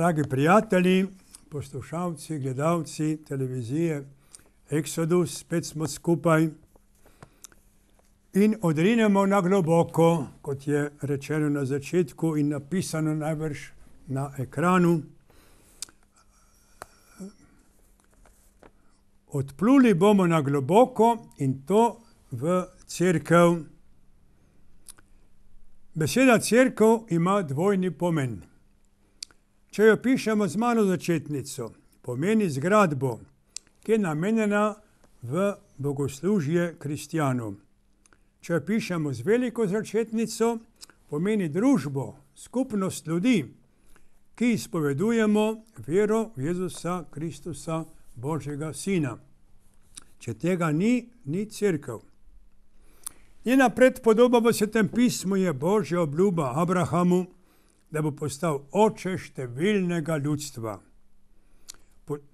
Dragi prijatelji, poslušalci, gledalci televizije Exodus, spet smo skupaj in odrinemo na globoko, kot je rečeno na začetku in napisano najbrž na ekranu. Odpluli bomo na globoko in to v cerkev. Beseda cerkev ima dvojni pomen. Če jo pišemo z malo začetnico, pomeni zgradbo, ki je namenjena v bogoslužje kristjanom. Če jo pišemo z veliko začetnico, pomeni družbo, skupnost ljudi, ki izpovedujemo vero v Jezusa Kristusa, Božjega Sina. Če tega ni, ni cerkev. Njena predpodoba v svetem pismu je Božja obljuba Abrahamu, da bo postal oče številnega ljudstva.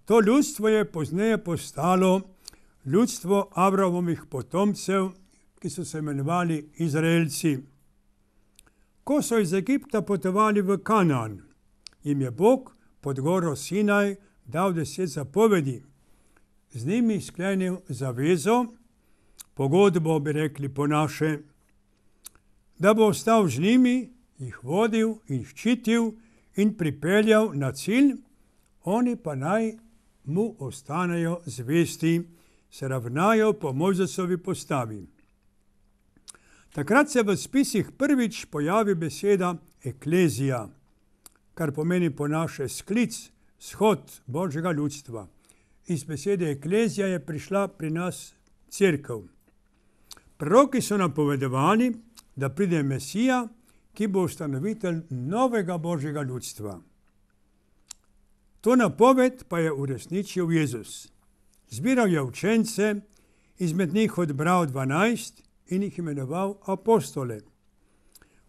To ljudstvo je pozneje postalo ljudstvo Abrahamovih potomcev, ki so se imenovali Izraelci. Ko so iz Egipta potovali v Kanaan, jim je Bog pod goro Sinaj dal deset zapovedi, z njimi sklenil zavezo, pogodbo bi rekli po naše, da bo ostal z njimi, jih vodil in ščitil in pripeljal na cilj, oni pa naj mu ostanejo zvesti, se ravnajo po Mojzesovi postavi. Takrat se v spisih prvič pojavi beseda eklezija, kar pomeni po naše sklic, shod Božjega ljudstva. Iz besede eklezija je prišla pri nas crkva. Proroki so napovedovali, da pride Mesija, ki bo ustanovitelj novega božjega ljudstva. To napoved pa je uresničil Jezus. Zbiral je učence, izmed njih odbral dvanajst in jih imenoval apostole.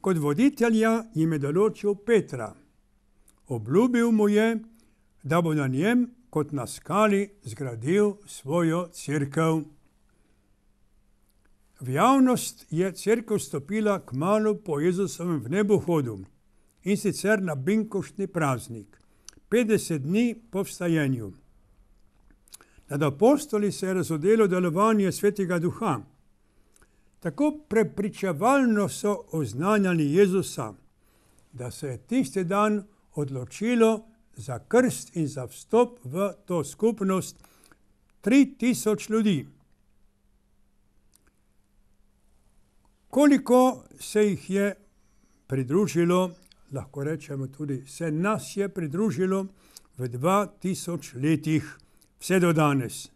Kot voditelja jim je določil Petra. Obljubil mu je, da bo na njem kot na skali zgradil svojo crkvo. V javnost je crkva stopila k malu po Jezusovem vnebohodu in sicer na Binkoštni praznik, 50 dni po vstajenju. Nad apostoli se je razodelo delovanje svetega duha. Tako prepričevalno so oznanjali Jezusa, da se je tisti dan odločilo za krst in za vstop v to skupnost 3000 ljudi. Koliko se jih je pridružilo, lahko rečemo tudi, se nas je pridružilo v 2000 letih, vse do danes.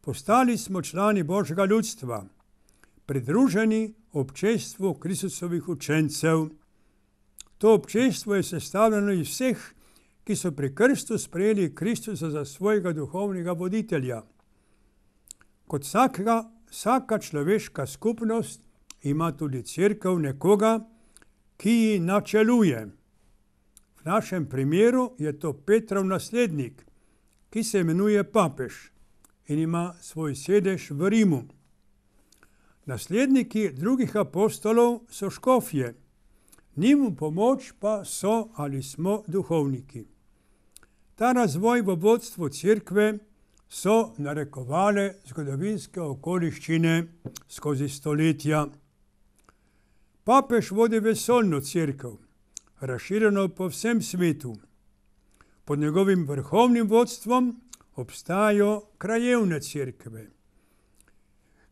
Postali smo člani Božjega ljudstva, pridruženi občestvu Kristusovih učencev. To občestvo je sestavljeno iz vseh, ki so pri krstu sprejeli Kristusa za svojega duhovnega voditelja. Kot vsaka, vsaka človeška skupnost ima tudi crkva nekoga, ki ji načeluje. V našem primeru je to Petrov naslednik, ki se imenuje papež in ima svoj sedež v Rimu. Nasledniki drugih apostolov so škofje, njim v pomoč pa so ali smo duhovniki. Ta razvoj v vodstvu cerkve so narekovale zgodovinske okoliščine skozi stoletja. Papež vodi vesoljno cerkev, razširjeno po vsem svetu. Pod njegovim vrhovnim vodstvom obstajajo krajevne cerkve,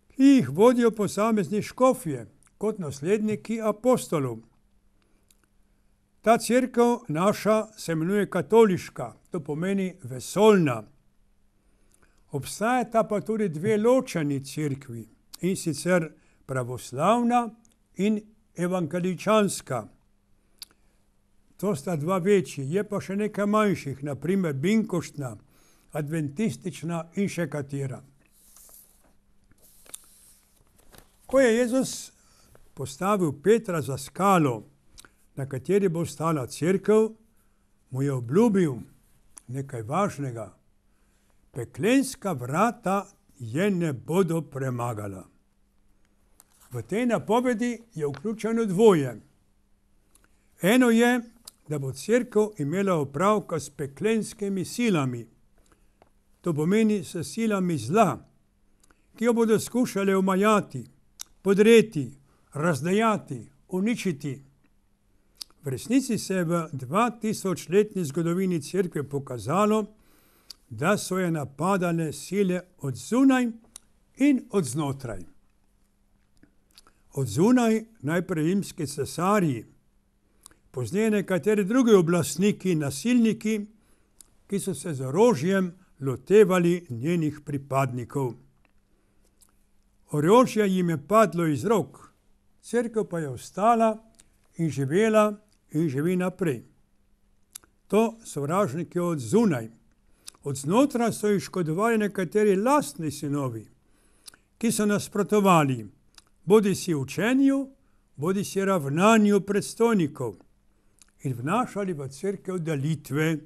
ki jih vodijo posamezni škofje kot nasledniki apostolov. Ta cerkev naša se imenuje katoliška, to pomeni vesoljna. Obstajata pa tudi dve ločeni cerkvi, in sicer pravoslavna in evangeličanska. To sta dva večji, je pa še nekaj manjših, naprimer Binkoštna, Adventistična in še katera. Ko je Jezus postavil Petra za skalo, na kateri bo stala crkva, mu je obljubil nekaj važnega. Peklenska vrata je ne bodo premagala. V tej napovedi je vključeno dvoje. Eno je, da bo crkva imela opravka s peklenskimi silami. To pomeni s silami zla, ki jo bodo skušali omajati, podreti, razdajati, uničiti. V resnici se je v 2000-letni zgodovini Cerkve pokazalo, da so je napadale sile od zunaj in od znotraj. Od zunaj najprej rimski cesarji, pozneje nekateri drugi oblastniki nasilniki, ki so se z orožjem lotevali njenih pripadnikov. Orožje jim je padlo iz rok, crkva pa je ostala in živela in živi naprej. To sovražniki od zunaj. Od znotraj so jih škodovali nekateri lastni sinovi, ki so nasprotovali bodi si učenju, bodi si ravnanju predstojnikov in vnašali v crkve delitve.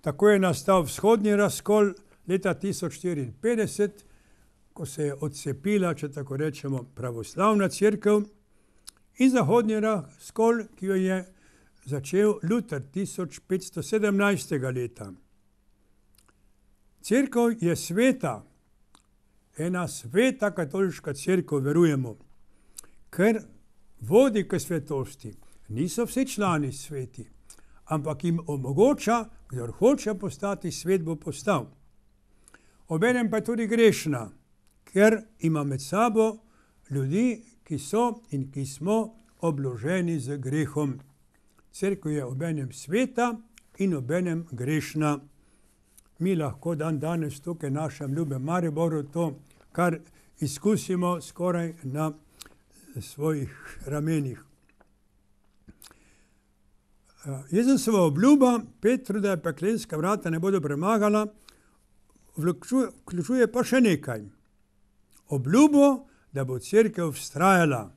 Tako je nastal vzhodni razkol leta 1054, ko se je odcepila, če tako rečemo, pravoslavna crkva in zahodni razkol, ki jo je začel Luther 1517. leta. Cerkev je sveta, ena sveta katoliška crkva, verujemo, ker vodi k svetosti. Niso vsi člani sveti, ampak jim omogoča, kdo hoče postati svet, bo postal. Obenem pa je tudi grešna, ker ima med sabo ljudi, ki so in ki smo obloženi z grehom. Cerkev je obenem sveta in obenem grešna. Mi lahko dan danes tukaj našem ljubem Mariboru to, kar izkusimo skoraj na svojih ramenih. Jezusova obljuba Petru, da je peklenska vrata ne bodo premagala, vključuje pa še nekaj. Obljubo, da bo crkev vztrajala,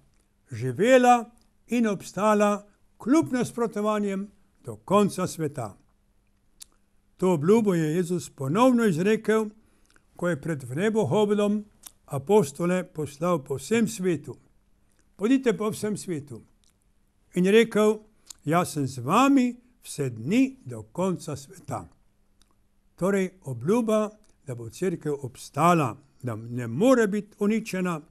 živela in obstala kljub nasprotovanjem do konca sveta. To obljubo je Jezus ponovno izrekel, ko je pred nebohoblom apostole poslal po vsem svetu. Pojdite po vsem svetu. In rekel, jaz sem z vami vse dni do konca sveta. Torej, obljuba, da bo crkva obstala, da ne more biti uničena.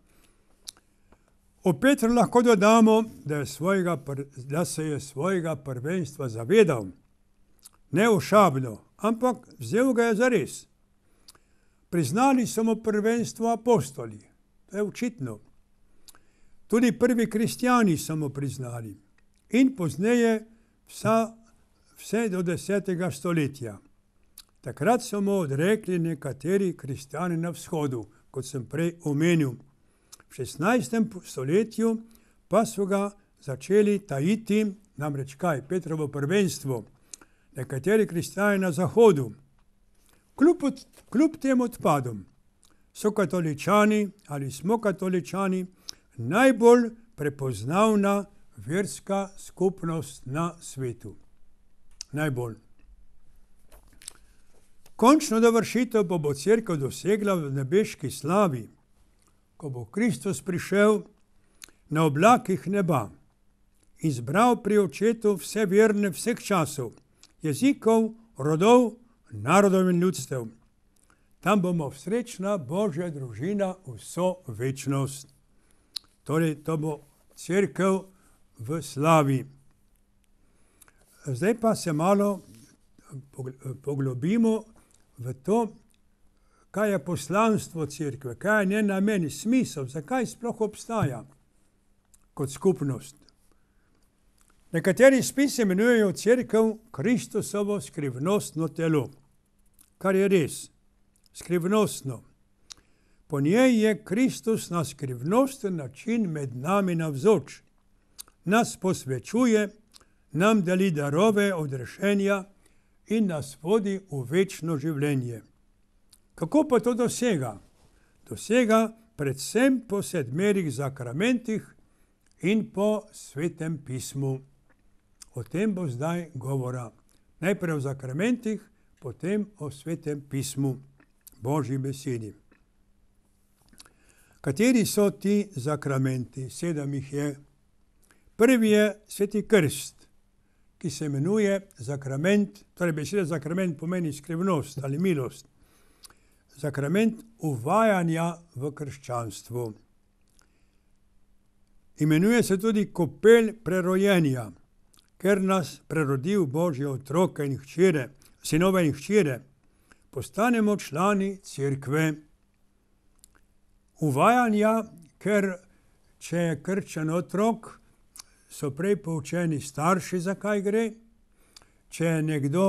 O Petru lahko dodamo, da, svojega, da se je svojega prvenstva zavedal, ne ošabno, ampak vzel ga je za res. Priznali so mu prvenstvo apostoli, to je očitno. Tudi prvi kristijani so mu priznali in pozneje vsa, vse do desetega stoletja. Takrat so mu odrekli nekateri kristijani na vzhodu, kot sem prej omenil. V 16. stoletju pa so ga začeli tajiti, namreč kaj, Petrovo prvenstvo, nekateri kristijani na zahodu. Kljub, kljub tem odpadom so katoličani ali smo katoličani najbolj prepoznavna verska skupnost na svetu. Najbolj. Končno dovršitev pa bo crkva dosegla v nebeški slavi, ko bo Kristus prišel na oblakih neba in zbral pri očetu vse verne vseh časov, jezikov, rodov, narodov in ljudstev. Tam bomo srečna Božja družina vso večnost. Torej, to bo crkva v slavi. Zdaj pa se malo poglobimo v to, kaj je poslanstvo crkve, kaj je njen namen, smisel, zakaj sploh obstaja kot skupnost. Nekateri spisi imenujejo crkv Kristusovo skrivnostno telo, kar je res, skrivnostno. Po njej je Kristus na skrivnosten način med nami navzoč nas posvečuje, nam deli darove odrešenja in nas vodi v večno življenje. Kako pa to dosega? Dosega predvsem po sedmerih zakramentih in po svetem pismu. O tem bo zdaj govora. Najprej o zakramentih, potem o svetem pismu, Božji besedi. Kateri so ti zakramenti? Sedem jih je Prvi je sveti krst, ki se imenuje zakrament, torej beseda zakrament pomeni skrivnost ali milost. Zakrament uvajanja v krščanstvo. Imenuje se tudi kopel prerojenja, ker nas prerodil Božje otroke in hčere, sinove in hčere, postanemo člani cerkve. Uvajanja, ker če je krčen otrok, so prej poučeni starši, zakaj gre. Če je nekdo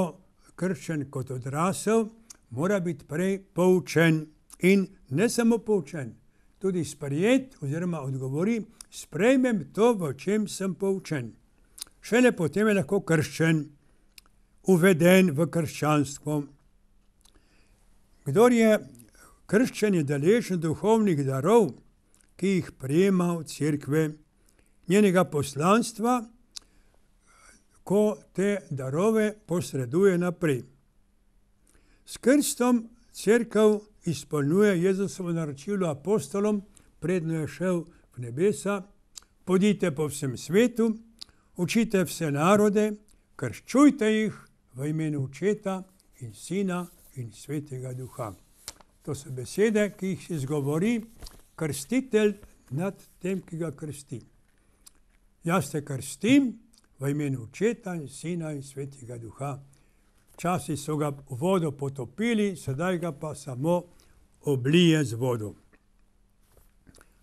krčen kot odrasel, mora biti prej poučen in ne samo poučen, tudi sprejet oziroma odgovori, sprejmem to, v čem sem poučen. Šele potem je lahko krščen, uveden v krščanstvo. Kdor je krščen, je deležen duhovnih darov, ki jih prejema od cerkve, njenega poslanstva, ko te darove posreduje naprej. S krstom crkv izpolnjuje Jezusovo naročilo apostolom, predno je šel v nebesa, podite po vsem svetu, učite vse narode, krščujte jih v imenu očeta in sina in svetega duha. To so besede, ki jih izgovori krstitelj nad tem, ki ga krsti. Jaz te krstim v imenu očeta in sina in svetega duha. Včasih so ga v vodo potopili, sedaj ga pa samo oblije z vodo.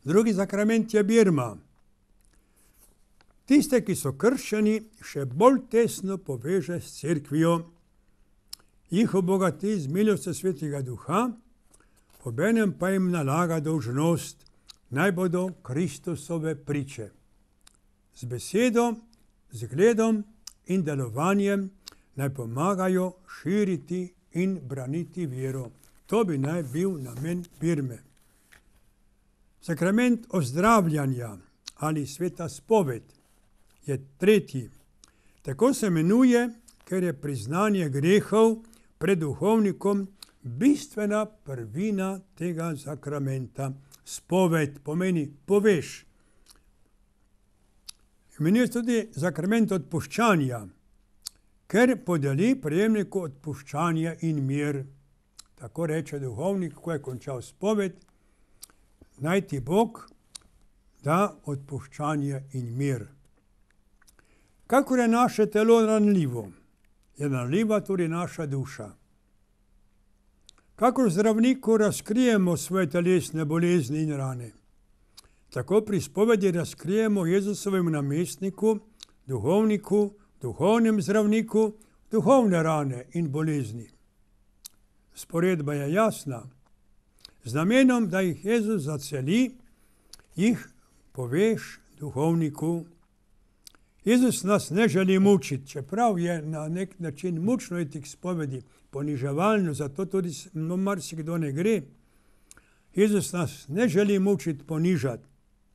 Drugi zakrament je Birma. Tiste, ki so krščani, še bolj tesno poveže s cerkvijo, jih obogati z milostjo svetega duha, obenem pa jim nalaga dolžnost, naj bodo Kristusove priče. Z besedo, zgledom in delovanjem naj pomagajo širiti in braniti vero. To bi naj bil namen Birme. Sakrament ozdravljanja ali sveta spoved je tretji. Tako se imenuje, ker je priznanje grehov pred duhovnikom bistvena prvina tega sakramenta. Spoved pomeni poveš. Imenuje tudi sakrament odpuščanja, ker podeli prejemniku odpuščanja in mir. Tako reče duhovnik, ko je končal spoved, naj ti Bog da odpuščanje in mir. Kakor je naše telo ranljivo, je ranljiva tudi naša duša. Kakor zdravniku razkrijemo svoje telesne bolezni in rane, tako pri spovedi razkrijemo Jezusovemu namestniku, duhovniku, duhovnem zdravniku, duhovne rane in bolezni. Sporedba je jasna. Z namenom, da jih Jezus zaceli, jih poveš duhovniku. Jezus nas ne želi mučiti, čeprav je na nek način mučno iti k spovedi, poniževalno, zato tudi no, marsikdo ne gre. Jezus nas ne želi mučiti, ponižati,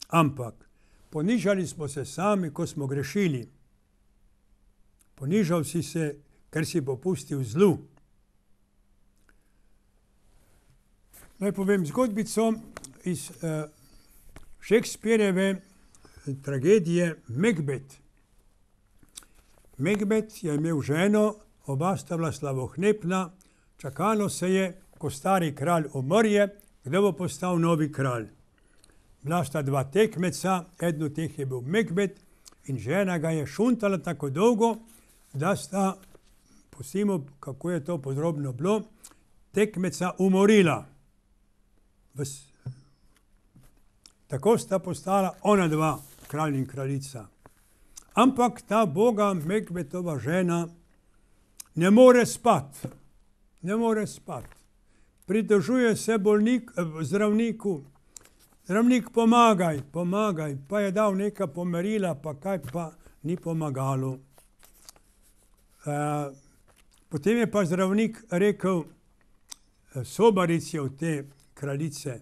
ampak ponižali smo se sami, ko smo grešili. Ponižal si se, ker si popustil zlu. Naj povem zgodbico iz uh, Šekspirjeve tragedije Megbet. Megbet je imel ženo, oba sta bila slavohnepna, čakalo se je, ko stari kralj umrje, kdo bo postal novi kralj. Bila sta dva tekmeca, eden od teh je bil Megbet in žena ga je šuntala tako dolgo, da sta, posimo, kako je to podrobno bilo, tekmeca umorila. Ves. Tako sta postala ona dva, kralj in kraljica. Ampak ta Boga, Megbetova žena, ne more spati, ne more spati. Pridržuje se bolnik, zdravniku, zdravnik, pomagaj, pomagaj, pa je dal neka pomerila, pa kaj pa ni pomagalo. E, potem je pa zdravnik rekel sobarici od te kraljice,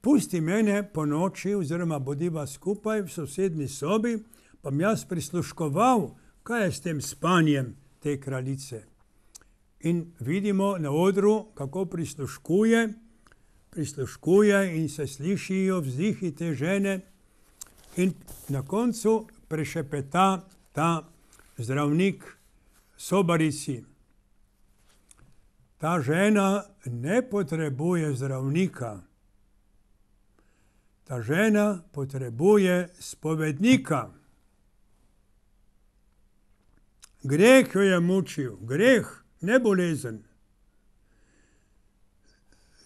pusti mene po noči, oziroma bodiva skupaj v sosednji sobi, pa mi jaz prisluškoval, kaj je s tem spanjem te kraljice. In vidimo na odru, kako prisluškuje, prisluškuje in se slišijo vzdihi te žene, in na koncu prešepeta ta zdravnik, sobarici. Ta žena ne potrebuje zdravnika. Ta žena potrebuje spovednika. Greh jo je mučil, greh, ne bolezen.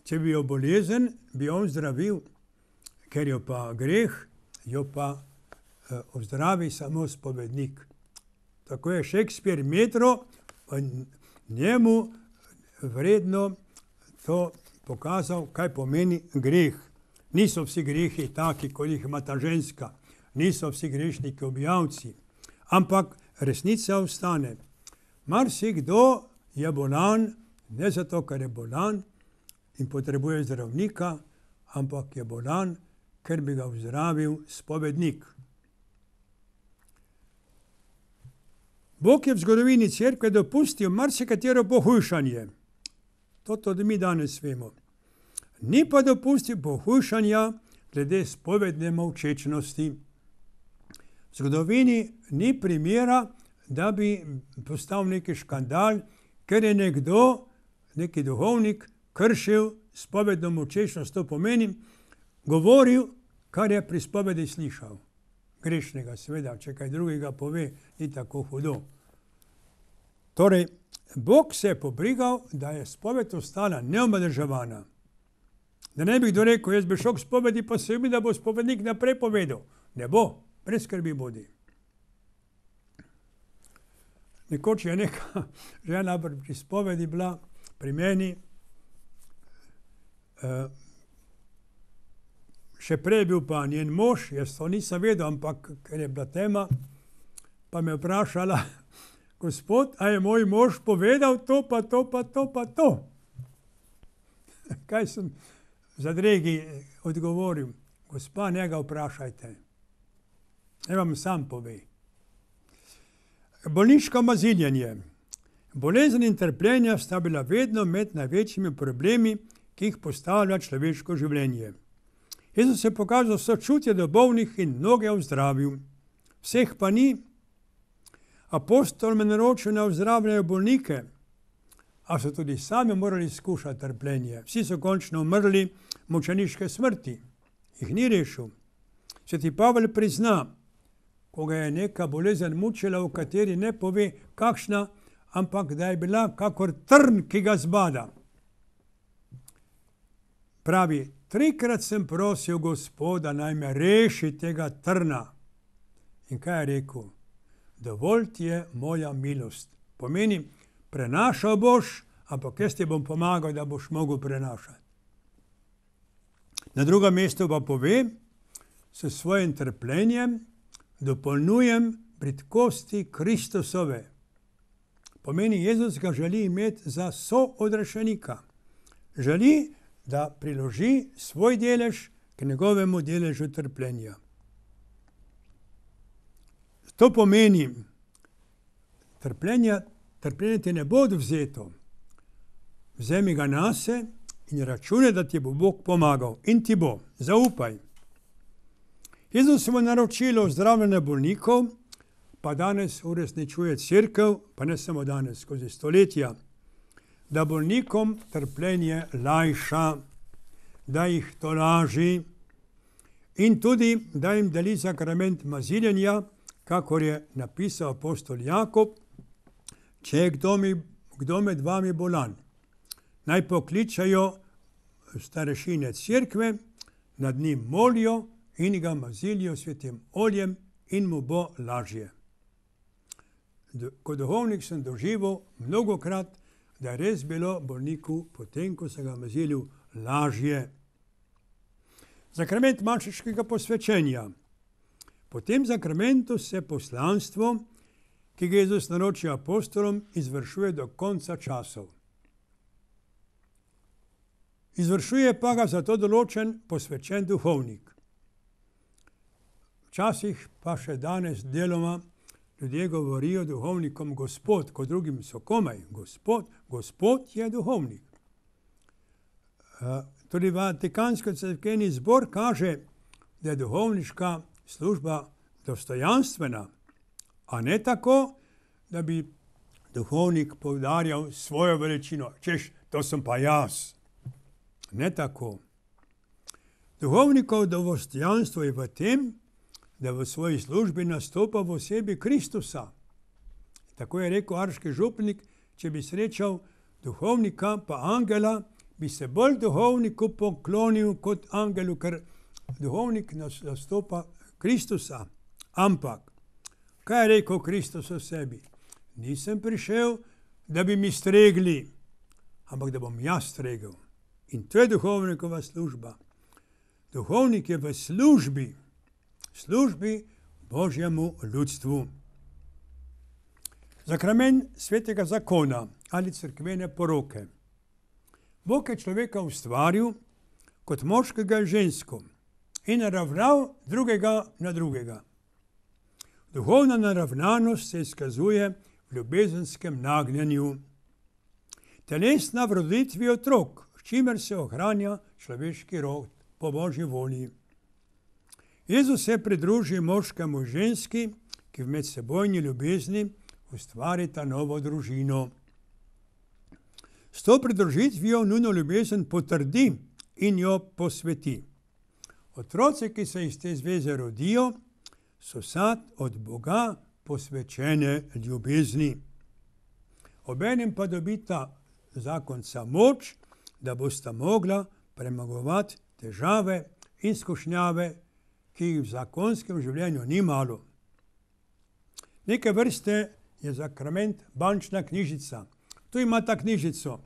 Če bi jo bolezen, bi on zdravil, ker jo pa greh, jo pa eh, ozdravi samo spovednik. Tako je Šekspir metro, njemu vredno to pokazal, kaj pomeni greh. Niso vsi grehi taki, kot jih ima ta ženska, niso vsi grešniki objavci, ampak resnica ostane. Marsikdo je bolan, ne zato, ker je bolan in potrebuje zdravnika, ampak je bolan, ker bi ga zdravil spovednik. Bog je v zgodovini crkve dopustil marsikatero pohujšanje. To tudi mi danes vemo. Ni pa dopustil pohujšanja glede spovedne molčečnosti. V zgodovini ni primera, da bi postal neki škandal, ker je nekdo, neki duhovnik, kršil spovedno molčečnost, to pomeni, govoril, kar je pri spovedi slišal grešnega, seveda, če kaj drugega pove, ni tako hudo. Torej, Bog se je pobrigal, da je spoved ostala neomedržavana. Da ne bi kdo rekel, jaz bi šel k spovedi, pa se vidi, da bo spovednik naprej povedal. Ne bo, brez skrbi bodi. Nekoč je neka žena pri spovedi bila pri meni, uh, še prej bil pa njen mož, jaz to nisem vedel, ampak ker je bila tema, pa me vprašala, gospod, a je moj mož povedal to, pa to, pa to, pa to. Kaj sem za dregi odgovoril? Gospa, njega vprašajte. Ne vam sam pove. Bolniško maziljenje. Bolezen in trpljenje sta bila vedno med največjimi problemi, ki jih postavlja človeško življenje. Jezus je pokazal sočutje do bolnih in mnoge ozdravil, vseh pa ni. Apostol me naročil na ozdravljanje bolnike, a so tudi sami morali skušati trpljenje. Vsi so končno umrli mučeniške smrti, jih ni rešil. Sveti Pavel prizna, ko ga je neka bolezen mučila, v kateri ne pove, kakšna, ampak da je bila kakor trn, ki ga zbada. Pravi, Trikrat sem prosil Gospoda, naj me reši tega trna. In kaj je rekel? Dovolj ti je moja milost. Pomeni, prenašal boš, ampak jaz ti bom pomagal, da boš mogel prenašati. Na drugem mestu pa pove, s svojim trpljenjem dopolnjujem britkosti Kristusove. Pomeni, Jezus ga želi imeti za soodrešenika. Želi, da priloži svoj delež k njegovemu deležu trpljenja. To pomeni, trpljenje, trpljenje ti ne bo odvzeto. Vzemi ga na se in računaj, da ti bo Bog pomagal in ti bo, zaupaj. Jezus se bo naročilo zdravljenje bolnikov, pa danes uresničuje crkv, pa ne samo danes, skozi stoletja da bolnikom trpljenje lajša, da jih to laži in tudi, da jim deli zakrament maziljenja, kakor je napisal apostol Jakob, če je kdo, mi, kdo med vami bolan. Naj pokličajo starešine crkve, nad njim molijo in ga mazilijo svetim oljem in mu bo lažje. Kot duhovnik sem doživel mnogokrat, da je res bilo bolniku, potem ko se ga mazilil, lažje. Zakrament manjšega posvečenja. Po tem zakramentu se poslanstvo, ki ga Jezus naroči apostolom, izvršuje do konca časov. Izvršuje pa ga za to določen posvečen duhovnik. Včasih pa še danes deloma ljudje govorijo duhovnikom Gospod, kot drugim so komaj Gospod, Gospod je duhovnik. Uh, tudi Vatikanski crkveni zbor kaže, da je duhovniška služba dostojanstvena, a ne tako, da bi duhovnik poudarjal svojo veličino, češ, to sem pa jaz. Ne tako. Duhovnikov dovostojanstvo je v tem, da v svoji službi nastopa v osebi Kristusa. Tako je rekel arški župnik, če bi srečal duhovnika pa angela, bi se bolj duhovniku poklonil kot angelu, ker duhovnik nastopa Kristusa. Ampak, kaj je rekel Kristus o sebi? Nisem prišel, da bi mi stregli, ampak da bom jaz stregel. In to je duhovnikova služba. Duhovnik je v službi, službi Božjemu ljudstvu. Zakramen svetega zakona ali crkvene poroke. Bog je človeka ustvaril kot moškega in žensko in naravnal drugega na drugega. Duhovna naravnanost se izkazuje v ljubezenskem nagnjenju. Telesna vroditvi otrok, s čimer se ohranja človeški rod po božji volji. Jezus se pridruži moškemu ženski, ki v medsebojni ljubezni ustvarita novo družino. S to pridružitvijo nujno ljubezen potrdi in jo posveti. Otroci, ki se iz te zveze rodijo, so sad od Boga posvečene ljubezni. Obenem pa dobita zakonca moč, da bosta mogla premagovati težave in skušnjave, ki jih v zakonskem življenju ni malo. Neke vrste je zakrament bančna knjižica. Tu ima ta knjižico.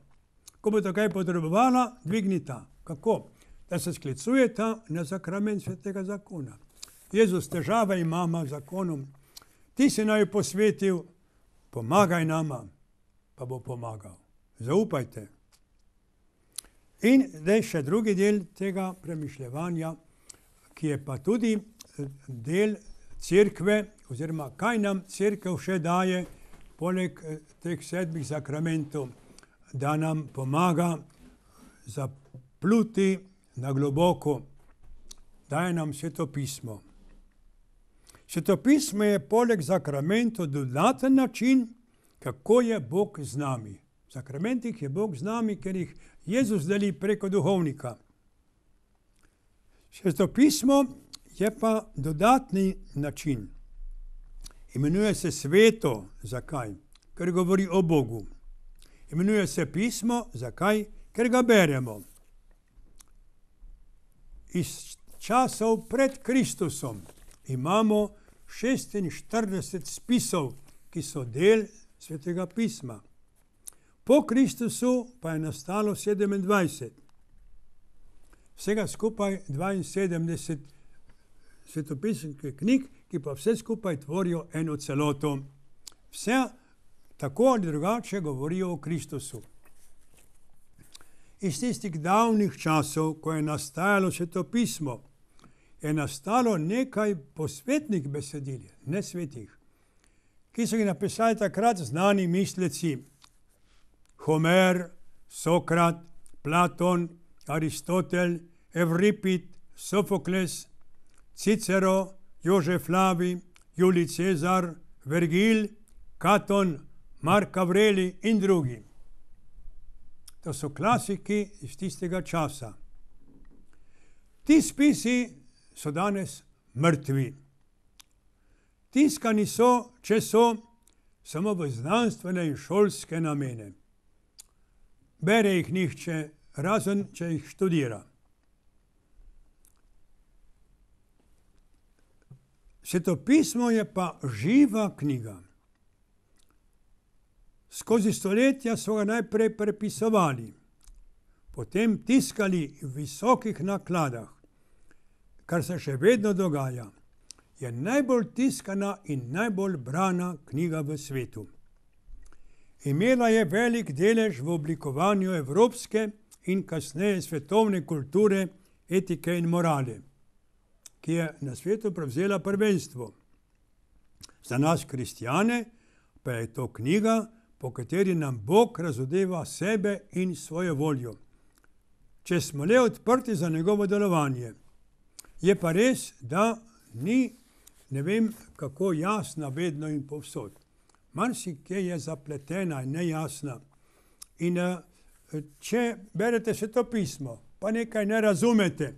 Ko bo to kaj potrebovala, dvignita. Kako? Da se sklicujeta na zakrament svetega zakona. Jezus težave imama z zakonom. Ti si naj posvetil, pomagaj nama, pa bo pomagal. Zaupajte. In zdaj še drugi del tega premišljevanja, ki je pa tudi del cerkve, oziroma kaj nam crkva še daje, poleg teh sedmih zakramentov, da nam pomaga zapluti na globoko, daje nam sveto pismo. Sveto pismo je poleg zakramentov dodaten način, kako je Bog z nami. V zakramentih je Bog z nami, ker jih Jezus deli preko duhovnika. Sveto pismo je pa dodatni način. Imenuje se sveto, zakaj? Ker govori o Bogu. Imenuje se pismo, zakaj? Ker ga beremo. Iz časov pred Kristusom imamo 46 spisov, ki so del svetega pisma. Po Kristusu pa je nastalo 27. Vsega skupaj 72 svetopisanskih knjig, ki pa vse skupaj tvorijo eno celoto. Vse tako ali drugače govorijo o Kristusu. Iz tistih davnih časov, ko je nastajalo svetopismo, je nastalo nekaj posvetnih besedil, ne svetih, ki so jih napisali takrat znani misleci. Homer, Sokrat, Platon, Aristotel, Evripid, Sofokles, Cicero, Jožef Lavi, Julij Cezar, Vergil, Katon, Mark Avreli in drugi. To so klasiki iz tistega časa. Ti spisi so danes mrtvi. Tiskani so, če so, samo v znanstvene in šolske namene. Bere jih nihče, razen če jih študira. Svetopismo je pa živa knjiga. Skozi stoletja so ga najprej prepisovali, potem tiskali v visokih nakladah, kar se še vedno dogaja. Je najbolj tiskana in najbolj brana knjiga v svetu. Imela je velik delež v oblikovanju evropske in kasneje svetovne kulture, etike in morale ki je na svetu prevzela prvenstvo. Za nas, kristijane, pa je to knjiga, po kateri nam Bog razodeva sebe in svojo voljo. Če smo le odprti za njegovo delovanje, je pa res, da ni ne vem kako jasna, vedno in povsod. marsikje je zapletena in nejasna. In uh, če berete se to pismo, pa nekaj ne razumete,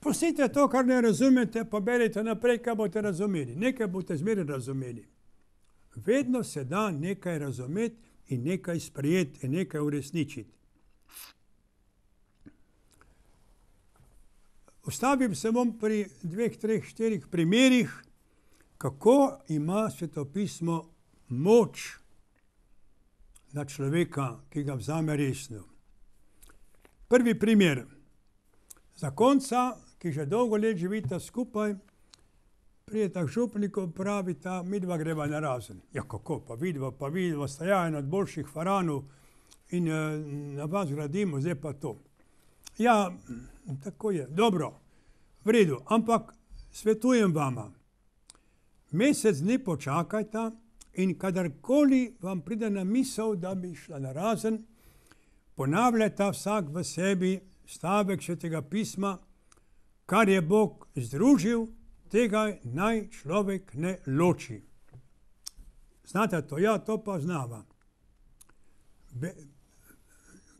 pustite to, kar ne razumete, pa berite naprej, kaj boste razumeli. Nekaj boste zmeraj razumeli. Vedno se da nekaj razumeti in nekaj sprejeti in nekaj uresničiti. Ustavim se bom pri dveh, treh, štirih primerih, kako ima svetopismo moč na človeka, ki ga vzame resno. Prvi primer. Zakonca, ki že dolgo let živita skupaj, prijeta k župniku, pravi ta, mi dva greva na razen. Ja, kako, pa vidva, pa vidva, stajajo nad boljših faranov in eh, na vas gradimo, zdaj pa to. Ja, tako je, dobro, v redu, ampak svetujem vama, mesec dni počakajte in kadarkoli vam pride na misel, da bi šla na razen, ponavljajte vsak v sebi stavek svetega pisma, kar je Bog združil, tega naj človek ne loči. Znate to? Ja, to pa znava.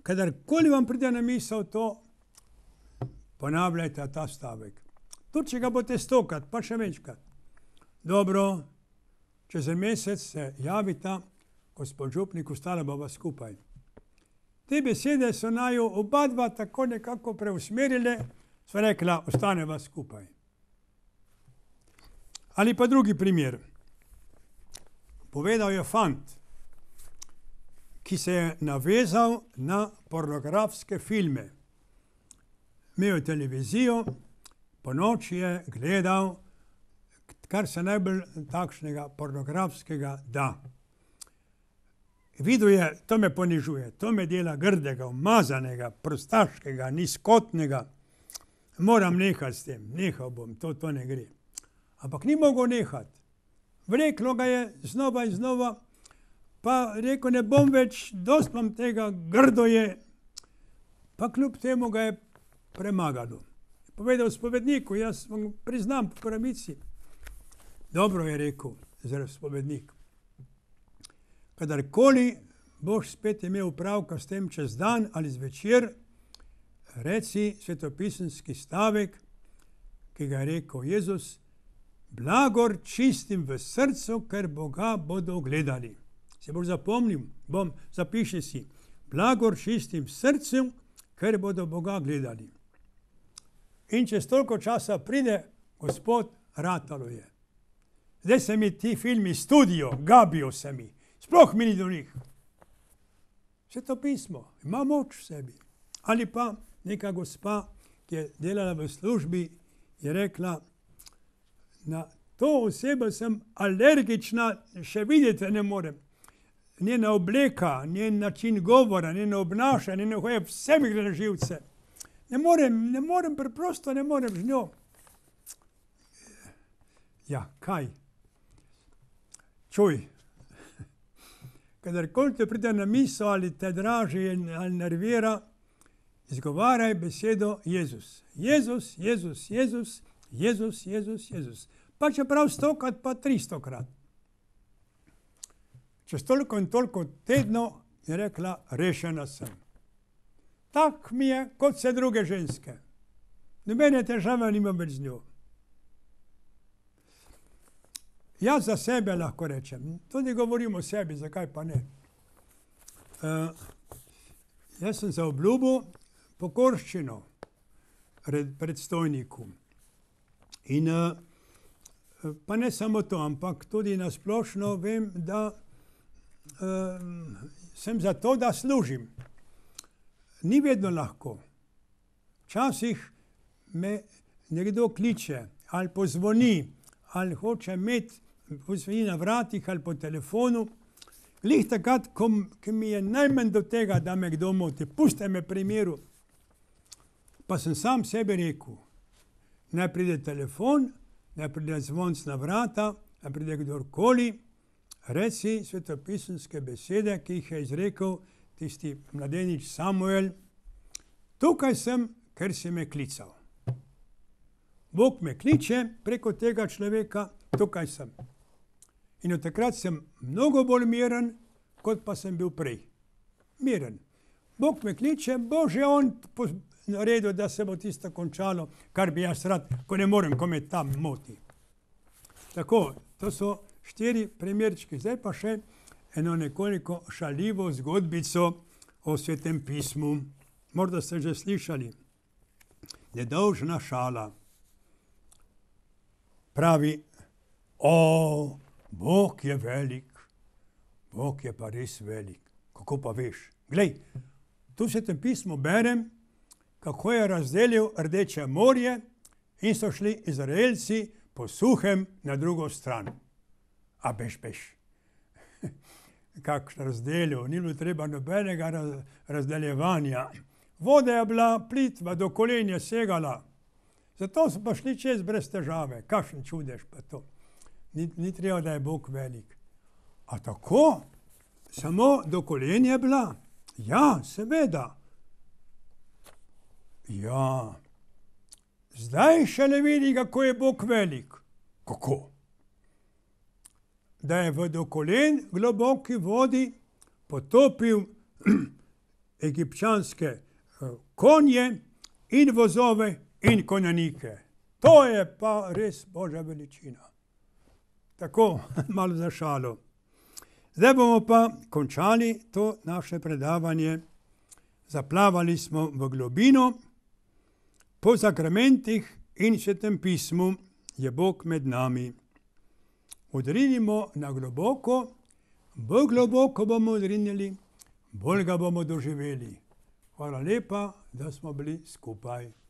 Kadarkoli vam pride na misel to, ponavljajte ta stavek. Tudi če ga boste stokati, pa še večkrat. Dobro, čez en mesec se javita, gospod Župnik, ostala bova skupaj. Te besede so naju oba dva tako nekako preusmerile, sva rekla, ostaneva skupaj. Ali pa drugi primer. Povedal je fant, ki se je navezal na pornografske filme. Imel je televizijo, po noči je gledal, kar se najbolj takšnega pornografskega da. Videl je, to me ponižuje, to me dela grdega, umazanega, prostaškega, nizkotnega. Moram nehati s tem, nehal bom, to, to ne gre. Ampak ni mogel nehati. Vleklo ga je znova in znova, pa rekel, ne bom več, dost imam tega, grdo je. Pa kljub temu ga je premagalo. Povedal spovedniku, jaz vam priznam po pravici. Dobro je rekel, zelo spovednik. Kadarkoli boš spet imel pravka s tem čez dan ali zvečer, reci svetopisanski stavek, ki ga je rekel Jezus, blagor čistim v srcu, ker Boga bodo gledali. Se boš zapomnil, bom zapiši si, blagor čistim v srcu, ker bodo Boga gledali. In čez toliko časa pride Gospod, ratalo je zdaj se mi ti filmi studijo, gabijo se mi, sploh mi ni do njih. Vse to pismo ima moč v sebi. Ali pa neka gospa, ki je delala v službi, je rekla, na to osebo sem alergična, še videti ne morem. Njena obleka, njen način govora, njeno obnašanje, njeno hoje, vse mi gre na živce. Ne morem, ne morem, preprosto ne morem z njo. Ja, kaj? Čuj. Kadarkoli ti pride na misel ali te draži ali nervira, izgovarjaj besedo Jezus. Jezus, Jezus, Jezus, Jezus, Jezus, Jezus. Pa čeprav stokrat, pa tristokrat. Čez toliko in toliko tednov je rekla, rešena sem. Tak mi je, kot vse druge ženske. Nobene težave nima več z njo. Jaz za sebe lahko rečem, tudi govorim o sebi, zakaj pa ne. Uh, jaz sem za obljubo pokorščino predstojniku. In uh, pa ne samo to, ampak tudi na splošno vem, da uh, sem za to, da služim. Ni vedno lahko. Včasih me nekdo kliče ali pozvoni ali hoče imeti posvojili na vratih ali po telefonu. Lih takrat, ko, ko mi je najmanj do tega, da me kdo moti, pusti me pri miru. Pa sem sam sebi rekel, naj pride telefon, naj pride zvonc na vrata, naj pride kdorkoli, reci svetopisanske besede, ki jih je izrekel tisti mladenič Samuel. Tukaj sem, ker si me klical. Bog me kliče preko tega človeka, tukaj sem. In od takrat sem mnogo bolj miren, kot pa sem bil prej. Miren. Bog me kliče, bo že on naredil, da se bo tisto končalo, kar bi jaz rad, ko ne morem, ko me tam moti. Tako, to so štiri primerčki. Zdaj pa še eno nekoliko šaljivo zgodbico o svetem pismu. Morda ste že slišali. Nedolžna šala. Pravi, o, Bog je velik, Bog je pa res velik. Kako pa veš? Glej, tu se tem pismu berem, kako je razdelil Rdeče morje in so šli Izraelci po suhem na drugo stran. A beš, beš. Kakšno razdelil, ni bilo treba nobenega razdeljevanja. Voda je bila plitva, do kolenja segala. Zato so pa šli čez brez težave. Kakšen čudež pa to. Ni, ni treba, da je Bog velik. A tako, samo do kolenja je bila. Ja, seveda. Ja, zdaj še ne vidi, kako je Bog velik. Kako? Da je v dokolen globoki vodi potopil egipčanske eh, konje in vozove in konjanike. To je pa res božja veličina. Tako, malo za šalo. Zdaj bomo pa končali to naše predavanje. Zaplavali smo v globino, po zakramentih in svetem pismu je Bog med nami. Odrinimo na globoko, bolj globoko bomo odrinili, bolj ga bomo doživeli. Hvala lepa, da smo bili skupaj.